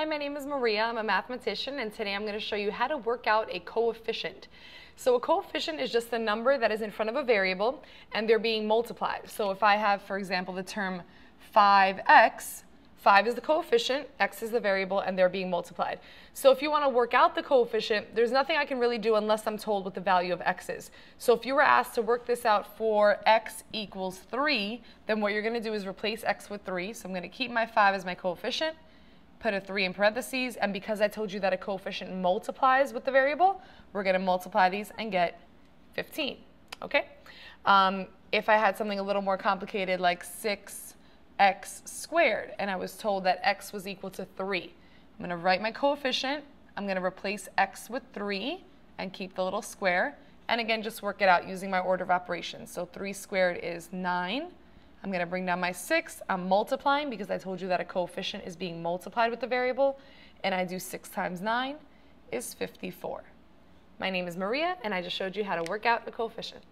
Hi, my name is Marija. I'm a mathematician, and today I'm going to show you how to work out a coefficient. So a coefficient is just the number that is in front of a variable, and they're being multiplied. So if I have, for example, the term 5x, 5 is the coefficient, x is the variable, and they're being multiplied. So if you want to work out the coefficient, there's nothing I can really do unless I'm told what the value of x is. So if you were asked to work this out for x equals 3, then what you're going to do is replace x with 3. So I'm going to keep my 5 as my coefficient, put a 3 in parentheses, and because I told you that a coefficient multiplies with the variable, we're going to multiply these and get 15. Okay? Um, if I had something a little more complicated like 6 x squared, and I was told that x was equal to 3. I'm going to write my coefficient. I'm going to replace x with 3 and keep the little square. And again, just work it out using my order of operations. So 3 squared is 9. I'm going to bring down my 6. I'm multiplying because I told you that a coefficient is being multiplied with the variable. And I do 6 times 9 is 54. My name is Marija, and I just showed you how to work out a coefficient.